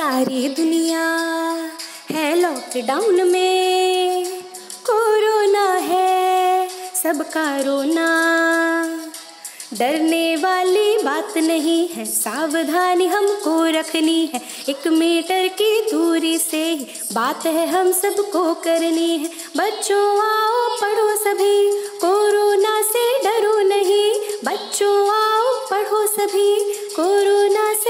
सारी दुनिया है लॉकडाउन में। कोरोना है, सबका रोना। डरने वाली बात नहीं है, सावधानी हमको रखनी है। एक मीटर की दूरी से ही बात है हम सबको करनी है। बच्चों, आओ पढ़ो सभी। कोरोना से डरो नहीं। बच्चों, आओ पढ़ो सभी। कोरोना से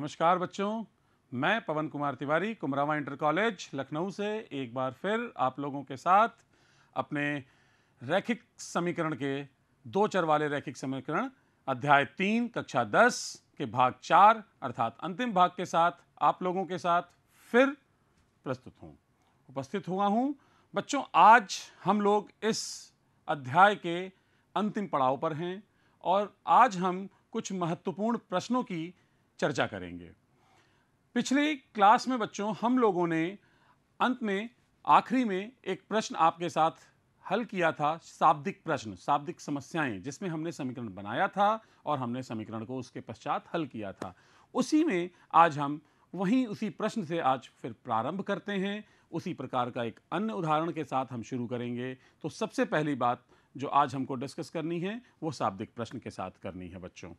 नमस्कार बच्चों, मैं पवन कुमार तिवारी, कुमरावा इंटर कॉलेज, लखनऊ से एक बार फिर आप लोगों के साथ अपने रैखिक समीकरण के दो चर वाले रैखिक समीकरण, अध्याय तीन, कक्षा दस के भाग चार, अर्थात अंतिम भाग के साथ आप लोगों के साथ फिर प्रस्तुत हूँ। उपस्थित हुआ हूँ। बच्चों, आज हम लोग इस अध्याय के अंतिम पड़ाव पर हैं और आज हम कुछ महत्वपूर्ण प्रश्नों की चर्चा करेंगे। पिछली क्लास में बच्चों, हम लोगों ने अंत में, आखिरी में एक प्रश्न आपके साथ हल किया था, शाब्दिक प्रश्न, शाब्दिक समस्याएँ, जिसमें हमने समीकरण बनाया था और हमने समीकरण को उसके पश्चात हल किया था। उसी में आज हम वहीं उसी प्रश्न से आज फिर प्रारंभ करते हैं। उसी प्रकार का एक अन्य उदाहरण के साथ हम शुरू करेंगे। तो सबसे पहली बात जो आज हमको डिस्कस करनी है, वो शाब्दिक प्रश्न के साथ करनी है बच्चों।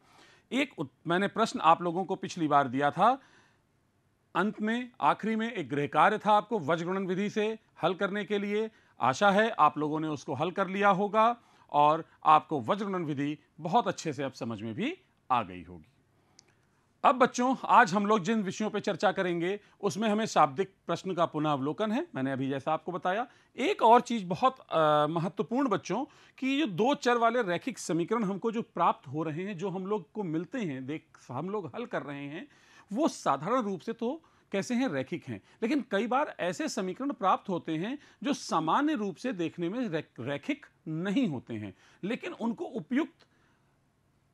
एक मैंने प्रश्न आप लोगों को पिछली बार दिया था। अंत में, आखिरी में एक गृह कार्य था आपको वज्रगुणन विधि से हल करने के लिए। आशा है आप लोगों ने उसको हल कर लिया होगा और आपको वज्रगुणन विधि बहुत अच्छे से अब समझ में भी आ गई होगी। अब बच्चों, आज हम लोग जिन विषयों पर चर्चा करेंगे, उसमें हमें शाब्दिक प्रश्न का पुनः अवलोकन है। मैंने अभी जैसा आपको बताया, एक और चीज़ बहुत महत्वपूर्ण बच्चों, कि ये दो चर वाले रैखिक समीकरण हमको जो प्राप्त हो रहे हैं, जो हम लोग को मिलते हैं, देख, हम लोग हल कर रहे हैं, वो साधारण रूप से तो कैसे हैं? रैखिक हैं। लेकिन कई बार ऐसे समीकरण प्राप्त होते हैं, जो सामान्य रूप से देखने में रैखिक नहीं होते हैं। लेकिन उनको उपयुक्त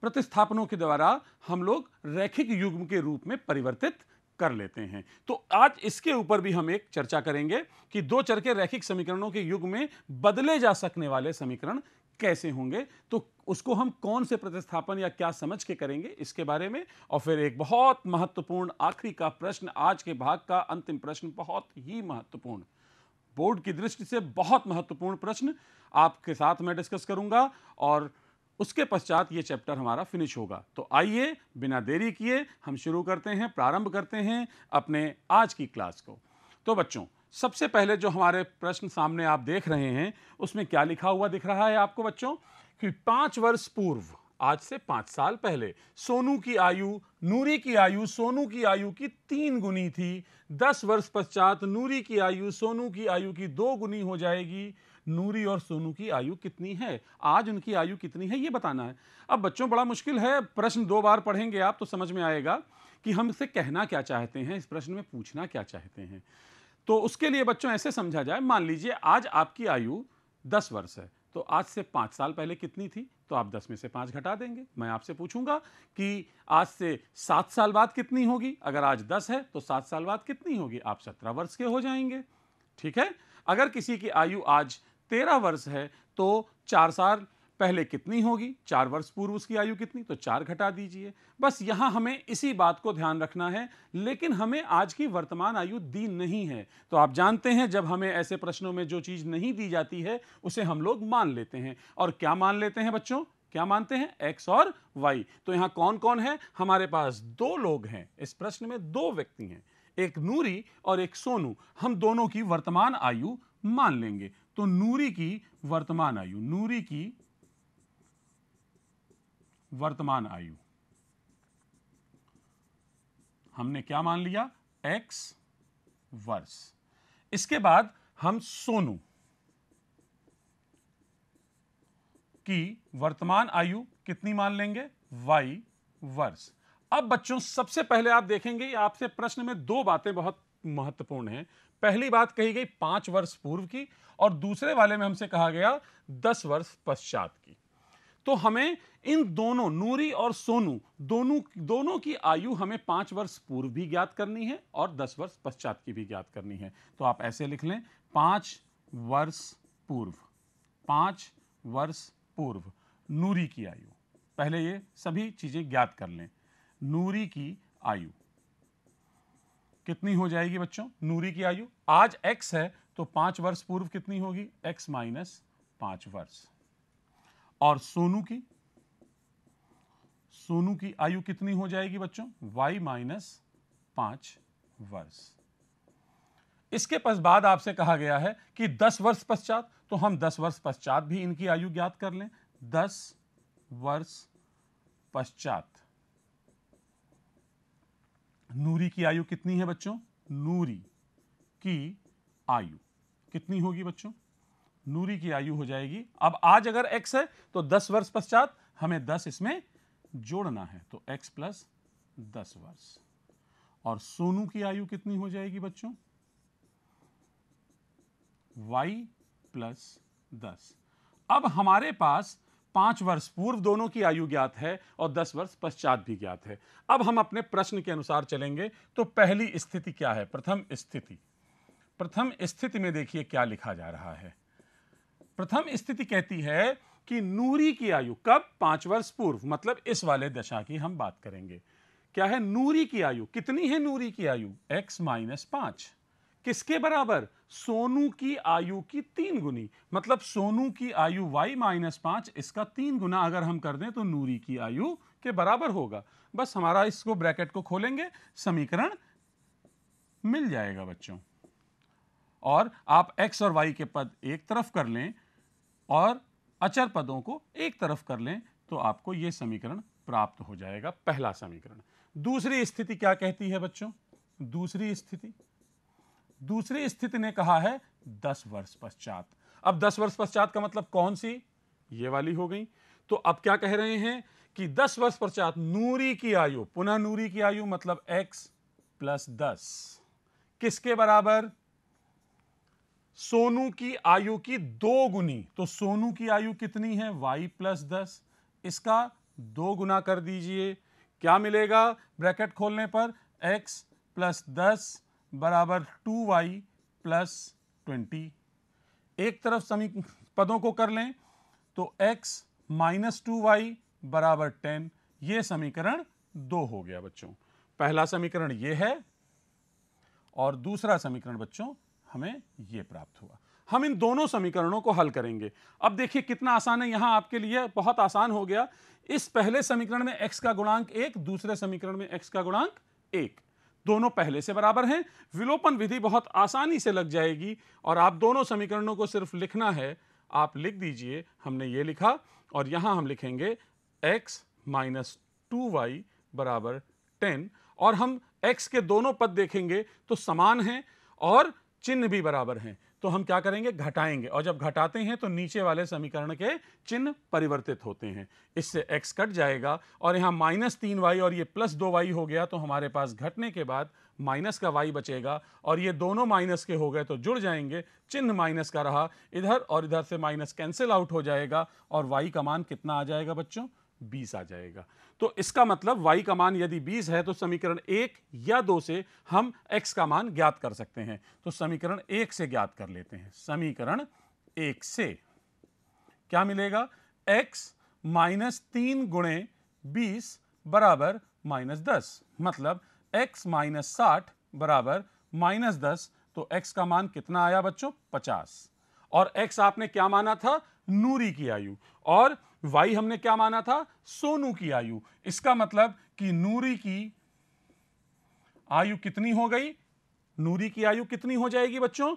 प्रतिस्थापनों के द्वारा हम लोग रैखिक युग्म के रूप में परिवर्तित कर लेते हैं। तो आज इसके ऊपर भी हम एक चर्चा करेंगे कि दो चर के रैखिक समीकरणों के युग में बदले जा सकने वाले समीकरण कैसे होंगे। तो उसको हम कौन से प्रतिस्थापन या क्या समझ के करेंगे इसके बारे में और फिर एक बहुत महत्वपूर्ण आखिरी का प्रश्न, आज के भाग का अंतिम प्रश्न बहुत ही महत्वपूर्ण, बोर्ड की दृष्टि से बहुत महत्वपूर्ण प्रश्न आपके साथ मैं डिस्कस करूँगा और उसके पश्चात ये चैप्टर हमारा फिनिश होगा। तो आइए, बिना देरी किए, हम शुरू करते हैं, प्रारंभ करते हैं अपने आज की क्लास को। तो बच्चों, सबसे पहले जो हमारे प्रश्न सामने आप देख रहे हैं, उसमें क्या लिखा हुआ दिख रहा है आपको बच्चों? कि पाँच वर्ष पूर्व, आज से पाँच साल पहले, सोनू की आयु, नूरी की आयु, सोनू की आयु की तीन गुनी थी। दस वर्ष पश्चात नूरी की आयु, सोनू की आयु की दो गुनी हो जाएगी। नूरी और सोनू की आयु कितनी है? आज उनकी आयु कितनी है, ये बताना है। अब बच्चों, बड़ा मुश्किल है। प्रश्न दो बार पढ़ेंगे आप तो समझ में आएगा कि हम इसे कहना क्या चाहते हैं, इस प्रश्न में पूछना क्या चाहते हैं। तो उसके लिए बच्चों, ऐसे समझा जाए, मान लीजिए आज आपकी आयु दस वर्ष है तो आज से पाँच साल पहले कितनी थी? तो आप दस में से पाँच घटा देंगे। मैं आपसे पूछूँगा कि आज से सात साल बाद कितनी होगी? अगर आज दस है तो सात साल बाद कितनी होगी? आप सत्रह वर्ष के हो जाएँगे। ठीक है? अगर किसी की आयु आज तेरह वर्ष है तो चार साल पहले कितनी होगी? चार वर्ष पूर्व उसकी आयु कितनी? तो चार घटा दीजिए। बस यहाँ हमें इसी बात को ध्यान रखना है, लेकिन हमें आज की वर्तमान आयु दी नहीं है। तो आप जानते हैं, जब हमें ऐसे प्रश्नों में जो चीज़ नहीं दी जाती है, उसे हम लोग मान लेते हैं। और क्या मान लेते हैं बच्चों? क्या मानते हैं? एक्स और वाई। तो यहाँ कौन कौन है? हमारे पास दो लोग हैं। इस प्रश्न में दो व्यक्ति हैं। एक नूरी और एक सोनू। हम दोनों की वर्तमान आयु मान लेंगे। तो नूरी की वर्तमान आयु, नूरी की वर्तमान आयु। हमने क्या मान लिया? एक्स वर्ष। इसके बाद हम सोनू की वर्तमान आयु कितनी मान लेंगे? वाई वर्ष। अब बच्चों, सबसे पहले आप देखेंगे, आपसे प्रश्न में दो बातें बहुत महत्वपूर्ण है। पहली बात कही गई पाँच वर्ष पूर्व की और दूसरे वाले में हमसे कहा गया दस वर्ष पश्चात की। तो हमें इन दोनों, नूरी और सोनू, दोनों दोनों की आयु हमें पाँच वर्ष पूर्व भी ज्ञात करनी है और दस वर्ष पश्चात की भी ज्ञात करनी है। तो आप ऐसे लिख लें, पाँच वर्ष पूर्व, पाँच वर्ष पूर्व, नूरी की आयु। पहले ये सभी चीज़ें ज्ञात कर लें। नूरी की आयु। कितनी हो जाएगी बच्चों? नूरी की आयु। आज x है तो पाँच वर्ष पूर्व कितनी होगी? x माइनस पाँच वर्ष। और सोनू की? सोनू की आयु कितनी हो जाएगी बच्चों? y माइनस पाँच वर्ष। इसके पस बाद आपसे कहा गया है कि 10 वर्ष पश्चात तो हम 10 वर्ष पश्चात भी इनकी आयु ज्ञात कर लें। 10 वर्ष पश्चात। नूरी की आयु कितनी है बच्चों? नूरी की आयु। कितनी होगी बच्चों? नूरी की आयु हो जाएगी। अब आज अगर x है तो 10 वर्ष पश्चात हमें 10 इसमें जोड़ना है। तो x प्लस दस वर्ष। और सोनू की आयु कितनी हो जाएगी बच्चों? y प्लस दस। अब हमारे पास पाँच वर्ष पूर्व दोनों की आयु ज्ञात है और दस वर्ष पश्चात भी ज्ञात है। अब हम अपने प्रश्न के अनुसार चलेंगे। तो पहली स्थिति क्या है? प्रथम स्थिति। प्रथम स्थिति में देखिए क्या लिखा जा रहा है। प्रथम स्थिति कहती है कि नूरी की आयु कब? पाँच वर्ष पूर्व मतलब इस वाले दशा की हम बात करेंगे। क्या है नूरी की आयु? कितनी है नूरी की आयु? x माइनस पाँच। किसके बराबर? सोनू की आयु की तीन गुनी। मतलब सोनू की आयु y माइनस पाँच, इसका तीन गुना अगर हम कर दें तो नूरी की आयु के बराबर होगा। बस हमारा इसको ब्रैकेट को खोलेंगे, समीकरण मिल जाएगा बच्चों। और आप x और y के पद एक तरफ़ कर लें और अचर पदों को एक तरफ़ कर लें तो आपको यह समीकरण प्राप्त हो जाएगा, पहला समीकरण। दूसरी स्थिति क्या कहती है बच्चों? दूसरी स्थिति दूसरी स्थिति ने कहा है दस वर्ष पश्चात। अब दस वर्ष पश्चात का मतलब कौन सी? ये वाली हो गई। तो अब क्या कह रहे हैं कि दस वर्ष पश्चात नूरी की आयु, पुनः नूरी की आयु मतलब x प्लस दस, किसके बराबर? सोनू की आयु की दो गुनी। तो सोनू की आयु कितनी है? y प्लस दस। इसका दो गुना कर दीजिए। क्या मिलेगा? ब्रैकेट खोलने पर x प्लस दस बराबर टू वाई प्लस ट्वेंटी। एक तरफ़ समी पदों को कर लें तो x माइनस टू वाई बराबर टेन, ये समीकरण दो हो गया बच्चों। पहला समीकरण ये है और दूसरा समीकरण बच्चों, हमें यह प्राप्त हुआ। हम इन दोनों समीकरणों को हल करेंगे। अब देखिए कितना आसान है, यहाँ आपके लिए बहुत आसान हो गया। इस पहले समीकरण में x का गुणांक एक, दूसरे समीकरण में x का गुणांक एक। दोनों पहले से बराबर हैं। विलोपन विधि बहुत आसानी से लग जाएगी और आप दोनों समीकरणों को सिर्फ़ लिखना है। आप लिख दीजिए, हमने ये लिखा और यहाँ हम लिखेंगे x माइनस टू वाई बराबर टेन और हम x के दोनों पद देखेंगे तो समान हैं और चिन्ह भी बराबर हैं। तो हम क्या करेंगे? घटाएँगे। और जब घटाते हैं तो नीचे वाले समीकरण के चिन्ह परिवर्तित होते हैं। इससे x कट जाएगा और यहाँ माइनस तीन वाई और ये प्लस दो वाई हो गया तो हमारे पास घटने के बाद माइनस का y बचेगा और ये दोनों माइनस के हो गए तो जुड़ जाएँगे। चिन्ह माइनस का रहा। इधर और इधर से माइनस कैंसिल आउट हो जाएगा और y का मान कितना आ जाएगा बच्चों? 20 आ जाएगा। तो इसका मतलब y का मान यदि 20 है तो समीकरण एक या दो से हम x का मान ज्ञात कर सकते हैं। तो समीकरण एक से ज्ञात कर लेते हैं। समीकरण एक से क्या मिलेगा? x माइनस तीन गुणे बीस बराबर माइनस दस। मतलब x माइनस साठ बराबर माइनस दस। तो x का मान कितना आया बच्चों? पचास। और x आपने क्या माना था? नूरी की आयु। और y हमने क्या माना था? सोनू की आयु। इसका मतलब कि नूरी की आयु कितनी हो गई? नूरी की आयु कितनी हो जाएगी बच्चों?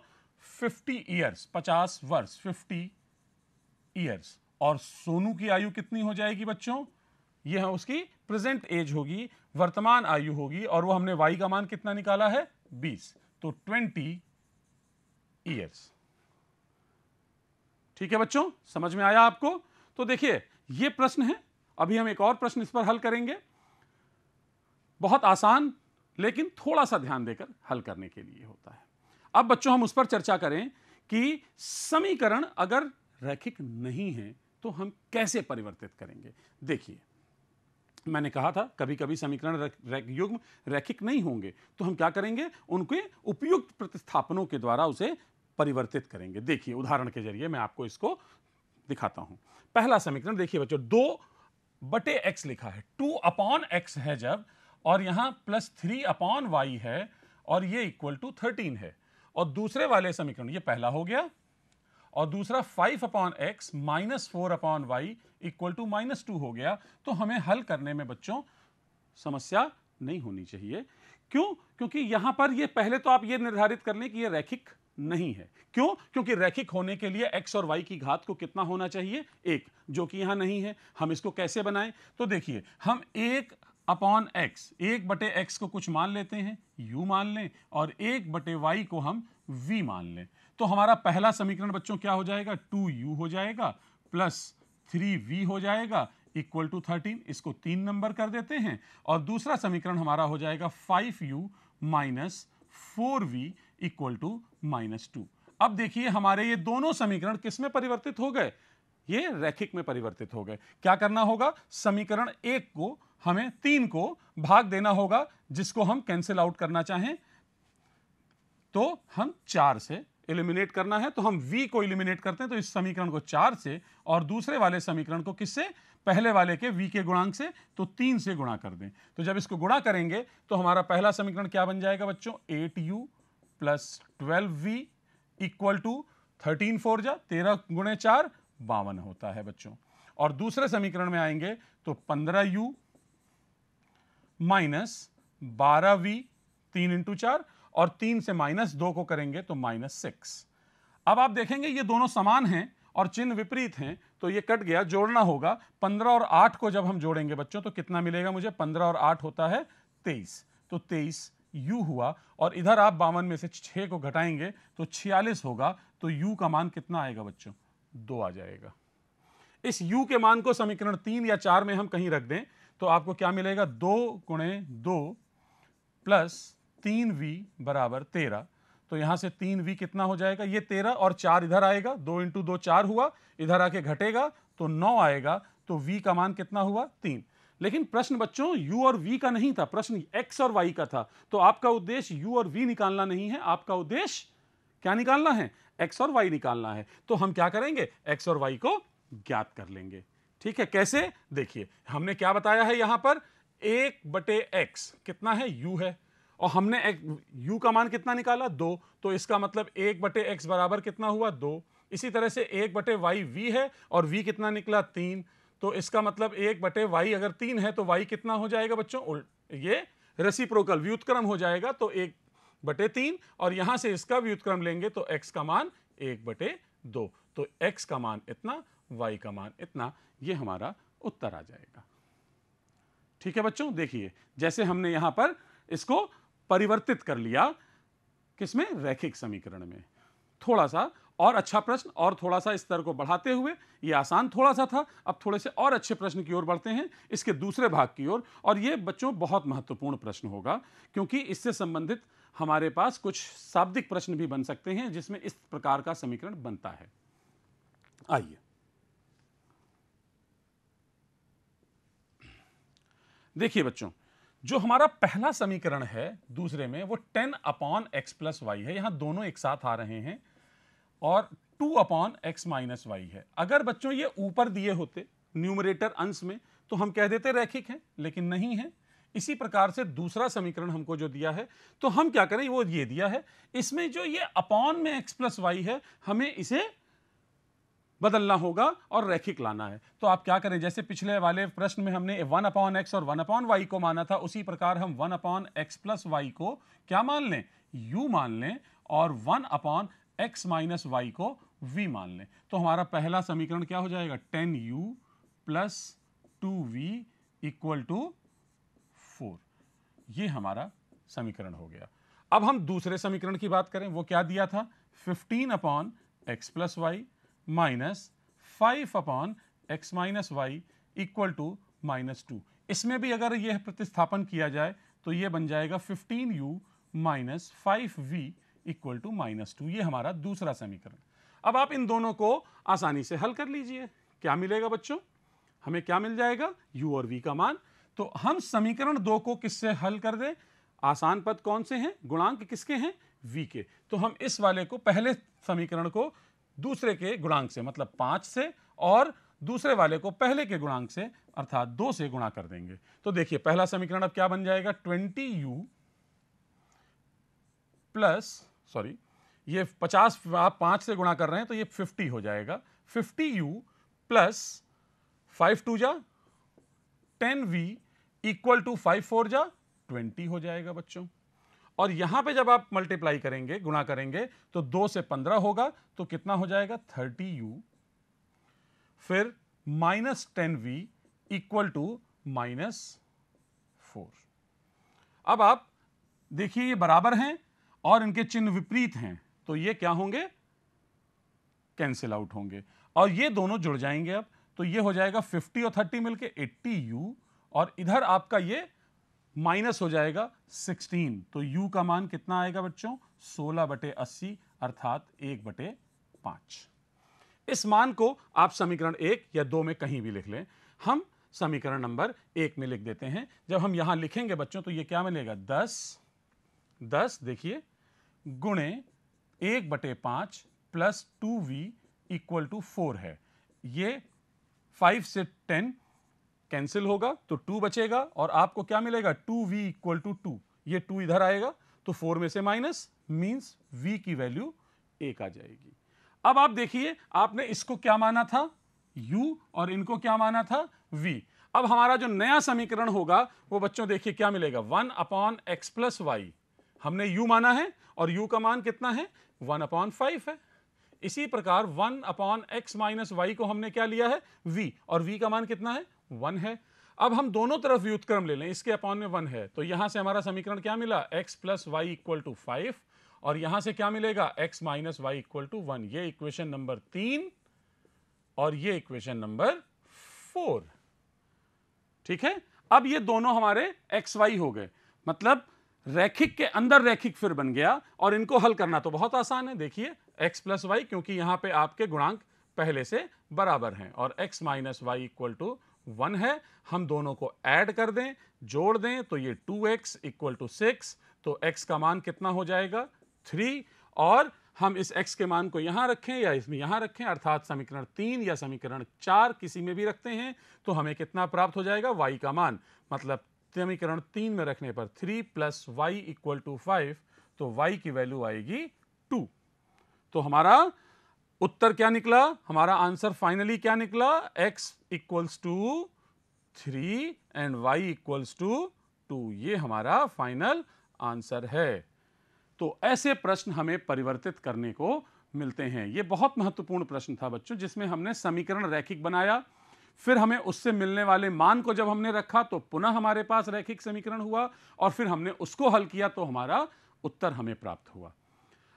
50 ईयर्स 50 वर्ष 50 ईयर्स। और सोनू की आयु कितनी हो जाएगी बच्चों? यह उसकी प्रेजेंट एज होगी, वर्तमान आयु होगी, और वो हमने y का मान कितना निकाला है? 20 तो 20 ईयर्स। ठीक है बच्चों? समझ में आया आपको? तो देखिए, ये प्रश्न है। अभी हम एक और प्रश्न इस पर हल करेंगे। बहुत आसान, लेकिन थोड़ा सा ध्यान देकर हल करने के लिए होता है। अब बच्चों, हम उस पर चर्चा करें कि समीकरण अगर रैखिक नहीं है तो हम कैसे परिवर्तित करेंगे? देखिए, मैंने कहा था कभी कभी समीकरण युग्म रैखिक नहीं होंगे। तो हम क्या करेंगे? उनके उपयुक्त प्रतिस्थापनों के द्वारा उसे परिवर्तित करेंगे। देखिए, उदाहरण के ज़रिए मैं आपको इसको दिखाता हूँ। पहला समीकरण, देखिए बच्चों, दो बटे एक्स लिखा है। टू अपॉन एक्स है जब, और यहाँ प्लस थ्री अपॉन वाई है, और ये इक्वल टू थर्टीन है। और दूसरे वाले समीकरण, ये पहला हो गया, और दूसरा five upon x minus four upon y equal to minus two हो गया। तो हमें हल करने में बच्चों समस्या नहीं होनी चाहिए। क्यों? क्योंकि यहाँ पर ये पहले तो आप ये निर्धारित कर लें कि ये रैखिक नहीं है। क्यों? क्योंकि रैखिक होने के लिए एक्स और वाई की घात को कितना होना चाहिए? एक, जो कि यहाँ नहीं है। हम इसको कैसे बनाएँ? तो देखिए, हम एक अपॉन एक्स एक बटे एक्स को कुछ मान लेते हैं यू मान लें, और एक बटे वाई को हम वी मान लें। तो हमारा पहला समीकरण बच्चों क्या हो जाएगा? टू यू हो जाएगा, प्लस थ्री वी हो जाएगा, इक्वल टू थर्टीन, इसको तीन नंबर कर देते हैं। और दूसरा समीकरण हमारा हो जाएगा five u minus four v equal to minus two अब देखिए, हमारे ये दोनों समीकरण किसमें परिवर्तित हो गए? ये रैखिक में परिवर्तित हो गए। क्या करना होगा? समीकरण एक को, हमें तीन को भाग देना होगा, जिसको हम कैंसिल आउट करना चाहें। तो हम चार से एलिमिनेट करना है तो हम v को एलिमिनेट करते हैं तो इस समीकरण को चार से, और दूसरे वाले समीकरण को किससे? पहले वाले के v के गुणांक से तो तीन से गुणा कर दें। तो जब इसको गुणा करेंगे तो हमारा पहला समीकरण क्या बन जाएगा बच्चों? Eight u plus twelve v equal to thirteen four जा तेरह गुणे चार बावन होता है बच्चों। और दूसरे समीकरण में आएँगे तो पंद्रह यू माइनस बारह वी तीन इंटू चार, और तीन से माइनस दो को करेंगे तो माइनस सिक्स अब आप देखेंगे ये दोनों समान हैं और चिन्ह विपरीत हैं तो ये कट गया, जोड़ना होगा। पंद्रह और आठ को जब हम जोड़ेंगे बच्चों तो कितना मिलेगा मुझे? पंद्रह और आठ होता है तेईस। तो तेईस यू हुआ और इधर आप बावन में से छः को घटाएँगे तो छियालीस होगा तो यू का मान कितना आएगा बच्चों? दो आ जाएगा। इस यू के मान को समीकरण तीन या चार में हम कहीं रख दें तो आपको क्या मिलेगा? दो गुणे दो प्लस तीन वी बराबर तेरह। तो यहाँ से तीन वी कितना हो जाएगा? ये तेरह और चार इधर आएगा, दो इंटू दो चार हुआ, इधर आके घटेगा तो नौ आएगा तो वी का मान कितना हुआ? तीन। लेकिन प्रश्न बच्चों u और v का नहीं था प्रश्न x और y का था। तो आपका उद्देश्य u और v निकालना नहीं है आपका उद्देश्य क्या निकालना है? X और y निकालना है। तो हम क्या करेंगे? X और y को ज्ञात कर लेंगे। ठीक है कैसे? देखिए हमने क्या बताया है यहाँ पर? एक बटे एक्स कितना है? यू है। और हमने एक, यू का मान कितना निकाला? दो। तो इसका मतलब एक बटे एक्स बराबर कितना हुआ? दो। इसी तरह से एक बटे वाई वी है और वी कितना निकला? तीन। तो इसका मतलब एक बटे वाई अगर तीन है तो वाई कितना हो जाएगा बच्चों? ये रेसिप्रोकल व्युतक्रम हो जाएगा तो एक बटे तीन, और यहाँ से इसका व्युतक्रम लेंगे तो एक्स का मान एक बटे दो। तो एक्स का मान इतना वाई का मान इतना, ये हमारा उत्तर आ जाएगा। ठीक है बच्चों? देखिए, जैसे हमने यहाँ पर इसको परिवर्तित कर लिया, किसमें? रैखिक समीकरण में। थोड़ा सा और अच्छा प्रश्न और थोड़ा सा स्तर को बढ़ाते हुए, ये आसान थोड़ा सा था। अब थोड़े से और अच्छे प्रश्न की ओर बढ़ते हैं, इसके दूसरे भाग की ओर। और ये, बच्चों, बहुत महत्वपूर्ण प्रश्न होगा, क्योंकि इससे संबंधित हमारे पास कुछ शाब्दिक प्रश्न भी बन सकते हैं, जिसमें इस प्रकार का समीकरण बनता है। आइए। देखिए बच्चों, जो हमारा पहला समीकरण है दूसरे में, वो ten upon x plus y है। यहाँ दोनों एक साथ आ रहे हैं। और two upon x minus y है। अगर बच्चों ये ऊपर दिए होते, न्यूमरेटर अंश में तो हम कह देते रैखिक है, लेकिन नहीं है। इसी प्रकार से दूसरा समीकरण हमको जो दिया है तो हम क्या करें, वो ये दिया है, इसमें जो ये अपॉन में एक्स प्लस वाई है, हमें इसे बदलना होगा और रैखिक लाना है। तो आप क्या करें, जैसे पिछले वाले प्रश्न में हमने वन अपॉन एक्स और वन अपॉन वाई को माना था, उसी प्रकार हम one upon x plus y को क्या मान लें? यू मान लें और one upon x minus y को v मान लें। तो हमारा पहला समीकरण क्या हो जाएगा? Ten u plus two v equal to four. ये हमारा समीकरण हो गया। अब हम दूसरे समीकरण की बात करें, वो क्या दिया था? Fifteen upon x plus y minus five upon x minus y equal to minus two. इसमें भी अगर यह प्रतिस्थापन किया जाए तो यह बन जाएगा fifteen u minus five v equal to minus two ये हमारा दूसरा समीकरण। अब आप इन दोनों को आसानी से हल कर लीजिए। क्या मिलेगा बच्चों? हमें क्या मिल जाएगा? u और v का मान। तो हम समीकरण दो को किससे हल कर दें? आसान पद कौन से हैं? गुणांक किसके हैं? v के। तो हम इस वाले को पहले समीकरण को दूसरे के गुणांक से मतलब पाँच से, और दूसरे वाले को पहले के गुणांक से, अर्थात दो से गुणा कर देंगे। तो देखिए, पहला समीकरण अब क्या बन जाएगा? ट्वेंटी यू प्लस सॉरी, ये पचास, आप पाँच से गुणा कर रहे हैं तो ये फिफ्टी हो जाएगा। Fifty u plus five two जा, ten v equal to five four जा, ट्वेंटी हो जाएगा बच्चों। और यहाँ पे जब आप मल्टीप्लाई करेंगे, गुणा करेंगे तो दो से पंद्रह होगा तो कितना हो जाएगा? Thirty u. फिर minus ten v equal to minus four. अब आप देखिए ये बराबर हैं और इनके चिन्ह विपरीत हैं तो ये क्या होंगे? कैंसिल आउट होंगे। और ये दोनों जुड़ जाएँगे अब तो ये हो जाएगा 50 और 30 मिलके 80 यू और इधर आपका ये माइनस हो जाएगा 16 तो u का मान कितना आएगा बच्चों? 16 बटे अस्सी, अर्थात एक बटे पाँच। इस मान को आप समीकरण एक या दो में कहीं भी लिख लें। हम समीकरण नंबर एक में लिख देते हैं। जब हम यहाँ लिखेंगे बच्चों तो ये क्या मिलेगा? दस। दस, देखिए गुणे एक बटे पाँच plus two v equal to four है। ये फाइव से टेन कैंसिल होगा तो टू बचेगा और आपको क्या मिलेगा? Two v equal to two ये टू इधर आएगा तो फोर में से माइनस मीन्स वी की वैल्यू एक आ जाएगी। अब आप देखिए, आपने इसको क्या माना था? U और इनको क्या माना था? V अब हमारा जो नया समीकरण होगा, वो बच्चों देखिए क्या मिलेगा? One upon x plus y हमने u माना है और u का मान कितना है? वन अपॉन फाइव है। इसी प्रकार one upon x minus y को हमने क्या लिया है? v और v का मान कितना है? वन है। अब हम दोनों तरफ़ व्युतक्रम ले लें। इसके अपॉन में वन है। तो यहाँ से हमारा समीकरण क्या मिला? x plus y equal to five. और यहाँ से क्या मिलेगा? x minus y equal to one. ये इक्वेशन नंबर तीन और ये इक्वेशन नंबर फोर। ठीक है? अब ये दोनों हमारे एक्स वाई हो गए। मतलब रैखिक के अंदर रैखिक फिर बन गया और इनको हल करना तो बहुत आसान है। देखिए, x प्लस वाई क्योंकि यहाँ पे आपके गुणांक पहले से बराबर हैं और x minus y equal to one है। हम दोनों को ऐड कर दें, जोड़ दें तो ये two x equal to six तो x का मान कितना हो जाएगा? थ्री और हम इस x के मान को यहाँ रखें या इसमें यहाँ रखें, अर्थात समीकरण तीन या समीकरण चार किसी में भी रखते हैं तो हमें कितना प्राप्त हो जाएगा? y का मान। मतलब समीकरण तीन में रखने पर three plus y equal to five तो y की वैल्यू आएगी टू तो हमारा उत्तर क्या निकला? हमारा आंसर फाइनली क्या निकला? x equals to three and y equals to two ये हमारा फाइनल आंसर है. तो ऐसे प्रश्न हमें परिवर्तित करने को मिलते हैं। ये बहुत महत्वपूर्ण प्रश्न था बच्चों, जिसमें हमने समीकरण रैखिक बनाया। फिर हमें उससे मिलने वाले मान को जब हमने रखा तो पुनः हमारे पास रैखिक समीकरण हुआ और फिर हमने उसको हल किया तो हमारा उत्तर हमें प्राप्त हुआ।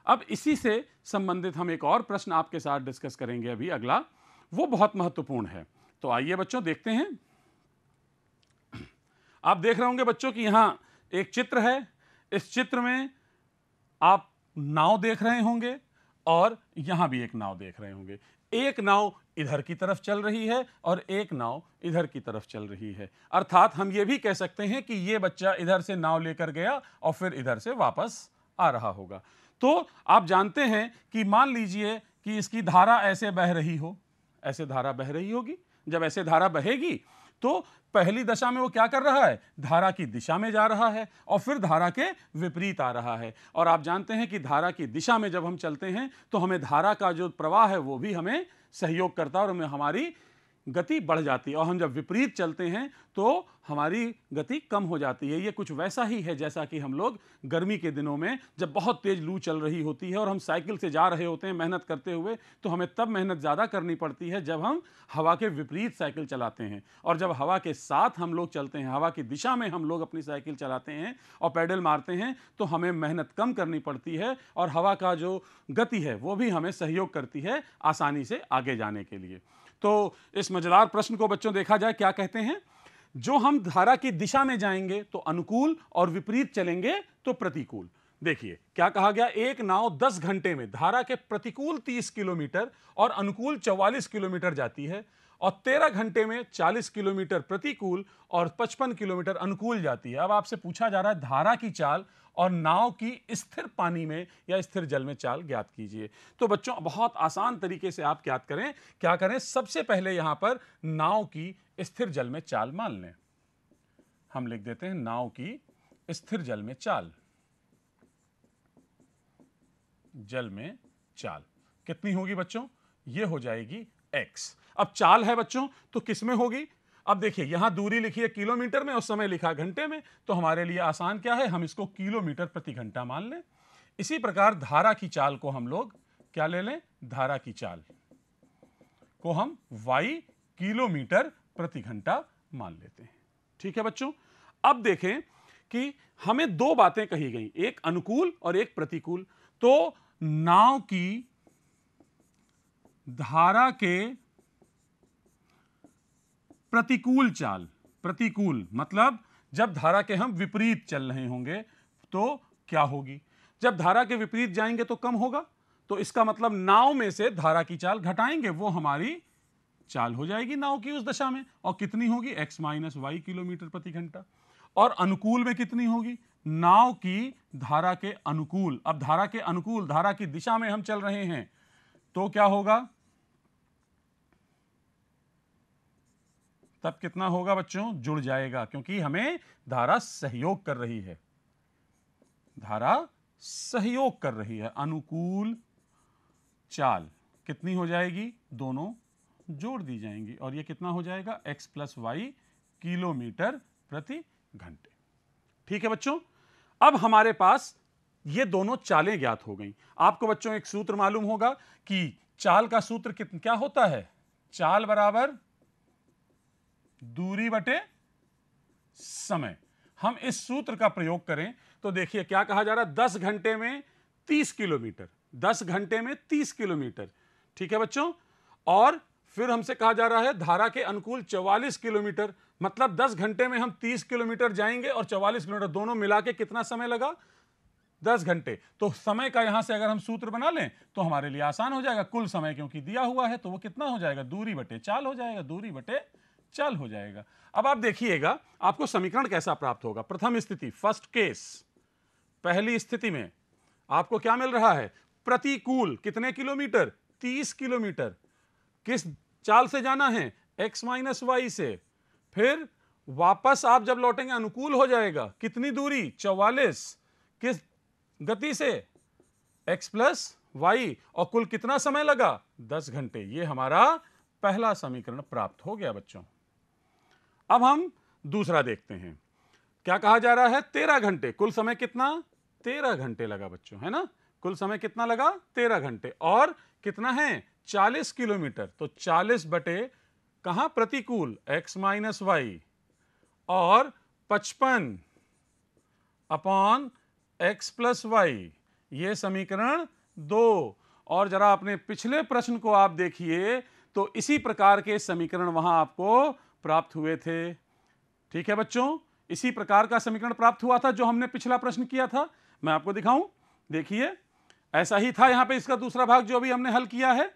अब इसी से संबंधित हम एक और प्रश्न आपके साथ डिस्कस करेंगे अभी अगला। वो बहुत महत्वपूर्ण है। तो आइए बच्चों, देखते हैं। आप देख रहे होंगे बच्चों कि यहाँ एक चित्र है। इस चित्र में आप नाव देख रहे होंगे और यहाँ भी एक नाव देख रहे होंगे। एक नाव इधर की तरफ़ चल रही है और एक नाव इधर की तरफ़ चल रही है। अर्थात हम ये भी कह सकते हैं कि ये बच्चा इधर से नाव लेकर गया और फिर इधर से वापस आ रहा होगा। तो आप जानते हैं कि मान लीजिए कि इसकी धारा ऐसे बह रही हो, ऐसे धारा बह रही होगी। जब ऐसे धारा बहेगी तो पहली दशा में वो क्या कर रहा है? धारा की दिशा में जा रहा है और फिर धारा के विपरीत आ रहा है। और आप जानते हैं कि धारा की दिशा में जब हम चलते हैं तो हमें धारा का जो प्रवाह है, वो भी हमें सहयोग करता है और हमें हमारी गति बढ़ जाती है और हम जब विपरीत चलते हैं तो हमारी गति कम हो जाती है। ये कुछ वैसा ही है जैसा कि हम लोग गर्मी के दिनों में जब बहुत तेज लू चल रही होती है और हम साइकिल से जा रहे होते हैं मेहनत करते हुए तो हमें तब मेहनत ज़्यादा करनी पड़ती है जब हम हवा के विपरीत साइकिल चलाते हैं। और जब हवा के साथ हम लोग चलते हैं, हवा की दिशा में हम लोग अपनी साइकिल चलाते हैं और पैडल मारते हैं तो हमें मेहनत कम करनी पड़ती है और हवा का जो गति है, वो भी हमें सहयोग करती है आसानी से आगे जाने के लिए। तो इस मज़ेदार प्रश्न को बच्चों देखा जाए, क्या कहते हैं? जो हम धारा की दिशा में जाएँगे तो अनुकूल और विपरीत चलेंगे तो प्रतिकूल। देखिए, क्या कहा गया? एक नाव 10 घंटे में धारा के प्रतिकूल 30 किलोमीटर और अनुकूल 44 किलोमीटर जाती है और 13 घंटे में 40 किलोमीटर प्रतिकूल और 55 किलोमीटर अनुकूल जाती है। अब आपसे पूछा जा रहा है, धारा की चाल और नाव की स्थिर पानी में या स्थिर जल में चाल ज्ञात कीजिए। तो बच्चों, बहुत आसान तरीके से आप ज्ञात करें। क्या करें? सबसे पहले यहाँ पर नाव की स्थिर जल में चाल मान लें। हम लिख देते हैं नाव की स्थिर जल में चाल। जल में चाल। कितनी होगी बच्चों? ये हो जाएगी x अब चाल है बच्चों तो किसमें होगी? अब देखिए, यहाँ दूरी लिखी है किलोमीटर में उस समय लिखा घंटे में तो हमारे लिए आसान क्या है? हम इसको किलोमीटर प्रति घंटा मान लें। इसी प्रकार धारा की चाल को हम लोग क्या ले लें? धारा की चाल को हम y किलोमीटर प्रति घंटा मान लेते हैं। ठीक है बच्चों? अब देखें कि हमें दो बातें कही गई, एक अनुकूल और एक प्रतिकूल। तो नाव की धारा के प्रतिकूल चाल, प्रतिकूल मतलब जब धारा के हम विपरीत चल रहे होंगे तो क्या होगी? जब धारा के विपरीत जाएँगे तो कम होगा तो इसका मतलब नाव में से धारा की चाल घटाएँगे, वो हमारी चाल हो जाएगी नाव की उस दशा में। और कितनी होगी? X माइनस वाई किलोमीटर प्रति घंटा। और अनुकूल में कितनी होगी? नाव की धारा के अनुकूल। अब धारा के अनुकूल, धारा की दिशा में हम चल रहे हैं तो क्या होगा? तब कितना होगा बच्चों? जुड़ जाएगा, क्योंकि हमें धारा सहयोग कर रही है। धारा सहयोग कर रही है। अनुकूल चाल कितनी हो जाएगी? दोनों जोड़ दी जाएँगी, और ये कितना हो जाएगा? x प्लस वाई किलोमीटर प्रति घंटे। ठीक है बच्चों? अब हमारे पास ये दोनों चालें ज्ञात हो गई। आपको बच्चों एक सूत्र मालूम होगा कि चाल का सूत्र कितना क्या होता है? चाल बराबर दूरी बटे समय। हम इस सूत्र का प्रयोग करें तो देखिए क्या कहा जा रहा है? दस घंटे में तीस किलोमीटर, दस घंटे में तीस किलोमीटर। ठीक है बच्चों? और फिर हमसे कहा जा रहा है, धारा के अनुकूल चौवालीस किलोमीटर मतलब दस घंटे में हम तीस किलोमीटर जाएँगे और चौवालीस किलोमीटर दोनों मिला के कितना समय लगा? दस घंटे। तो समय का यहाँ से अगर हम सूत्र बना लें तो हमारे लिए आसान हो जाएगा। कुल समय क्योंकि दिया हुआ है तो वो कितना हो जाएगा? दूरी बटे, चाल हो जाएगा, दूरी बटे चल हो जाएगा। अब आप देखिएगा, आपको समीकरण कैसा प्राप्त होगा? प्रथम स्थिति फ़र्स्ट केस पहली स्थिति में आपको क्या मिल रहा है? प्रतिकूल कितने किलोमीटर? 30 किलोमीटर। किस चाल से जाना है? x माइनस वाई से। फिर वापस आप जब लौटेंगे, अनुकूल हो जाएगा। कितनी दूरी? 44 किस गति से? x प्लस वाई और कुल कितना समय लगा? 10 घंटे। ये हमारा पहला समीकरण प्राप्त हो गया, बच्चों। अब हम दूसरा देखते हैं। क्या कहा जा रहा है? तेरह घंटे। कुल समय कितना? तेरह घंटे लगा बच्चों, है ना? कुल समय कितना लगा? तेरह घंटे। और कितना है? चालीस किलोमीटर। तो चालीस बटे कहा? प्रतिकूल। X माइनस वाई और पचपन अपॉन x प्लस वाई ये समीकरण दो। और जरा अपने पिछले प्रश्न को आप देखिए तो इसी प्रकार के समीकरण वहाँ आपको प्राप्त हुए थे। ठीक है बच्चों, इसी प्रकार का समीकरण प्राप्त हुआ था जो हमने पिछला प्रश्न किया था। मैं आपको दिखाऊँ, देखिए, ऐसा ही था यहाँ पे इसका दूसरा भाग जो अभी हमने हल किया है।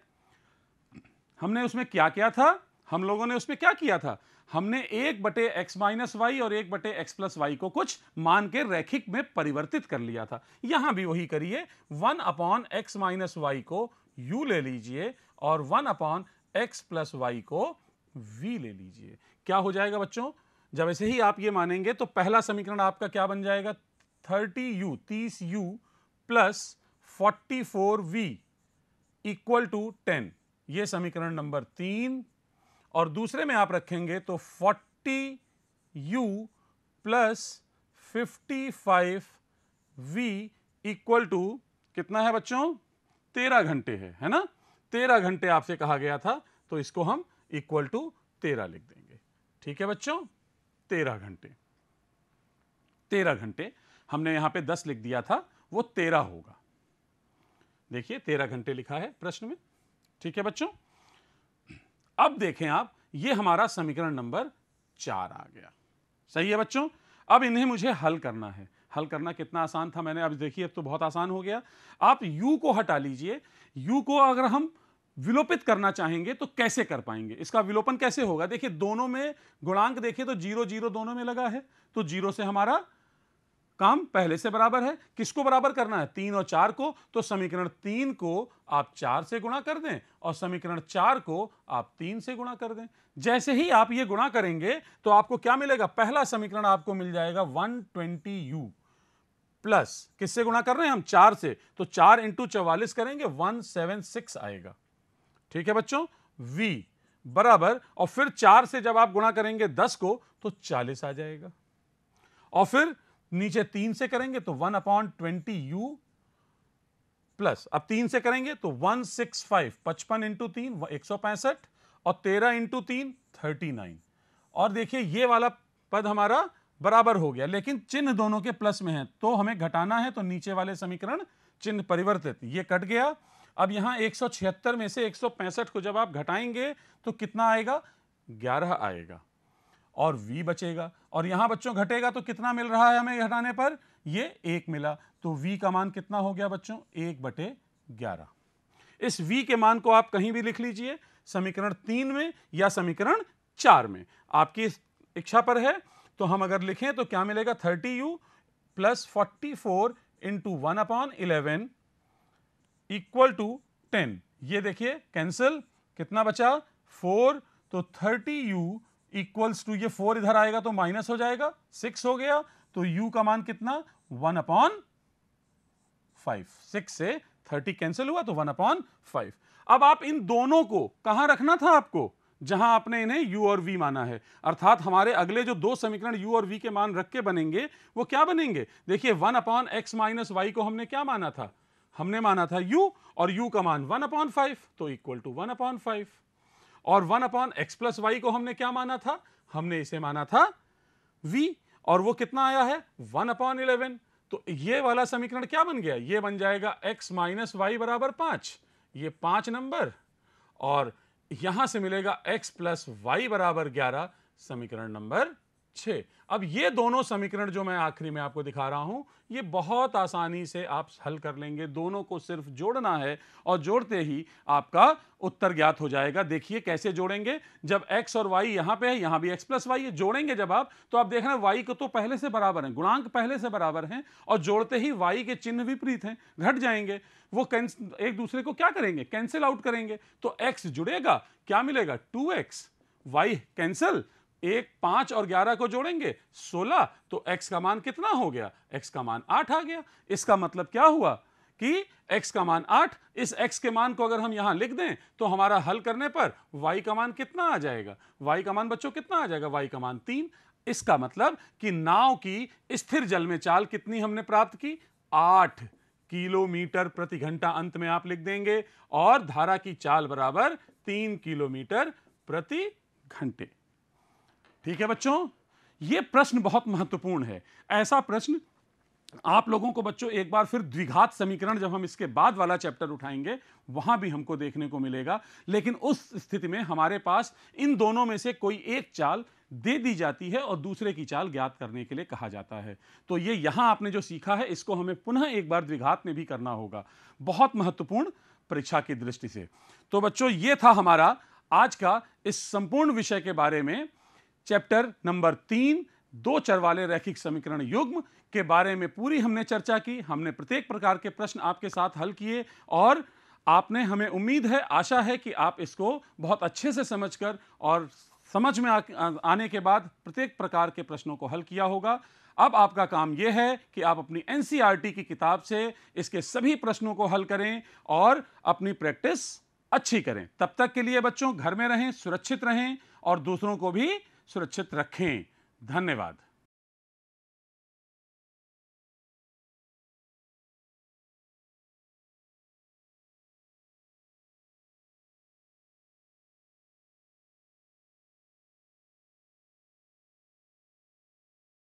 हमने उसमें क्या किया था? हम लोगों ने उसमें क्या किया था? हमने एक बटे एक्स माइनस वाई और एक बटे एक्स प्लस वाई को कुछ मान के रैखिक में परिवर्तित कर लिया था। यहाँ भी वही करिए, one upon x minus y को यू ले लीजिए और one upon x plus y को वी ले लीजिए। क्या हो जाएगा बच्चों? जब ऐसे ही आप ये मानेंगे तो पहला समीकरण आपका क्या बन जाएगा? थर्टी यू, तीस u plus forty four v equal to ten. ये समीकरण नंबर तीन। और दूसरे में आप रखेंगे तो forty u plus fifty five v equal to कितना है बच्चों? तेरह घंटे है है ना? तेरह घंटे आपसे कहा गया था तो इसको हम इक्वल टू तेरह लिख देंगे। ठीक है बच्चों? तेरह घंटे। तेरह घंटे। हमने यहाँ पे दस लिख दिया था, वो तेरह होगा। देखिए, तेरह घंटे लिखा है प्रश्न में। ठीक है बच्चों? अब देखें आप, ये हमारा समीकरण नंबर चार आ गया। सही है बच्चों? अब इन्हें मुझे हल करना है। हल करना कितना आसान था मैंने। अब देखिए, अब तो बहुत आसान हो गया। आप u को हटा लीजिए। U को अगर हम विलोपित करना चाहेंगे तो कैसे कर पाएँगे? इसका विलोपन कैसे होगा? देखिए, दोनों में गुणांक देखिए तो ज़ीरो ज़ीरो दोनों में लगा है तो ज़ीरो से हमारा काम पहले से बराबर है। किसको बराबर करना है? तीन और चार को तो समीकरण तीन को आप चार से गुणा कर दें और समीकरण चार को आप तीन से गुणा कर दें। जैसे ही आप ये गुणा करेंगे तो आपको क्या मिलेगा? पहला समीकरण आपको मिल जाएगा 120 यू प्लस। किससे गुणा कर रहे हैं हम? चार से। तो चार इंटू चौवालीस करेंगे 176 आएगा। ठीक है बच्चों? V बराबर, और फिर चार से जब आप गुणा करेंगे दस को तो चालीस आ जाएगा। और फिर नीचे तीन से करेंगे तो one upon twenty u plus, अब तीन से करेंगे तो वन सिक्स फाइव, पचपन इंटू तीन एक सौ पैंसठ, और तेरह इंटू तीन, थर्टी नाइन। और देखिए, ये वाला पद हमारा बराबर हो गया, लेकिन चिन्ह दोनों के प्लस में है तो हमें घटाना है तो नीचे वाले समीकरण चिन्ह परिवर्तित, ये कट गया। अब यहाँ 176 में से 165 को जब आप घटाएँगे तो कितना आएगा? 11 आएगा। और v बचेगा। और यहाँ बच्चों घटेगा तो कितना मिल रहा है हमें घटाने पर? ये एक मिला। तो v का मान कितना हो गया बच्चों? एक बटे ग्यारह। इस v के मान को आप कहीं भी लिख लीजिए, समीकरण तीन में या समीकरण चार में। आपकी इच्छा पर है तो हम अगर लिखें तो क्या मिलेगा? Thirty u plus forty four into one upon eleven equal to ten ये देखिए कैंसिल कितना बचा? फोर तो थर्टी यू इक्वल्स टू ये फोर इधर आएगा तो माइनस हो जाएगा सिक्स हो गया तो u का मान कितना? वन अपॉन फाइव सिक्स से थर्टी कैंसिल हुआ तो वन अपॉन फाइव अब आप इन दोनों को कहाँ रखना था आपको? जहाँ आपने इन्हें u और v माना है। अर्थात हमारे अगले जो दो समीकरण u और v के मान रख के बनेंगे, वो क्या बनेंगे? देखिए one upon x minus y को हमने क्या माना था? हमने माना था u और u का मान वन अपॉन फाइव तो equal to one upon five और one upon x plus y को हमने क्या माना था? हमने इसे माना था v. और वो कितना आया है? वन अपॉन इलेवन तो ये वाला समीकरण क्या बन गया? ये बन जाएगा x माइनस वाई बराबर पाँच. ये पाँच नंबर और यहाँ से मिलेगा x प्लस वाई बराबर ग्यारह समीकरण नंबर छ। अब ये दोनों समीकरण जो मैं आखिरी में आपको दिखा रहा हूँ, ये बहुत आसानी से आप हल कर लेंगे। दोनों को सिर्फ़ जोड़ना है और जोड़ते ही आपका उत्तर ज्ञात हो जाएगा। देखिए कैसे जोड़ेंगे। जब x और y यहाँ पे है, यहाँ भी x प्लस वाई जोड़ेंगे जब आप तो आप देख रहे हैं y को तो पहले से बराबर है, गुणांक पहले से बराबर हैं और जोड़ते ही y के चिन्ह विपरीत हैं, घट जाएँगे। वो एक दूसरे को क्या करेंगे? कैंसिल आउट करेंगे। तो x जुड़ेगा, क्या मिलेगा? टू एक्स वाई कैंसिल एक पाँच और ग्यारह को जोड़ेंगे, सोलह तो एक्स का मान कितना हो गया? एक्स का मान आठ आ गया। इसका मतलब क्या हुआ? कि x का मान आठ, इस x के मान को अगर हम यहाँ लिख दें तो हमारा हल करने पर y का मान कितना आ जाएगा? y का मान बच्चों कितना आ जाएगा? y का मान तीन। इसका मतलब कि नाव की स्थिर जल में चाल कितनी हमने प्राप्त की? आठ किलोमीटर प्रति घंटा अंत में आप लिख देंगे और धारा की चाल बराबर तीन किलोमीटर प्रति घंटे। ठीक है बच्चों? ये प्रश्न बहुत महत्वपूर्ण है। ऐसा प्रश्न आप लोगों को बच्चों एक बार फिर द्विघात समीकरण जब हम इसके बाद वाला चैप्टर उठाएँगे, वहाँ भी हमको देखने को मिलेगा। लेकिन उस स्थिति में हमारे पास इन दोनों में से कोई एक चाल दे दी जाती है और दूसरे की चाल ज्ञात करने के लिए कहा जाता है। तो ये यहाँ आपने जो सीखा है, इसको हमें पुनः एक बार द्विघात में भी करना होगा। बहुत महत्वपूर्ण परीक्षा की दृष्टि से। तो बच्चों, ये था हमारा आज का इस संपूर्ण विषय के बारे में चैप्टर नंबर तीन दो चर वाले रैखिक समीकरण युग्म के बारे में पूरी हमने चर्चा की हमने प्रत्येक प्रकार के प्रश्न आपके साथ हल किए और आपने हमें उम्मीद है आशा है कि आप इसको बहुत अच्छे से समझकर और समझ में आ, आने के बाद प्रत्येक प्रकार के प्रश्नों को हल किया होगा। अब आपका काम यह है कि आप अपनी एनसीईआरटी की किताब से इसके सभी प्रश्नों को हल करें और अपनी प्रैक्टिस अच्छी करें। तब तक के लिए बच्चों घर में रहें सुरक्षित रहें और दूसरों को भी सुरक्षित रखें। धन्यवाद।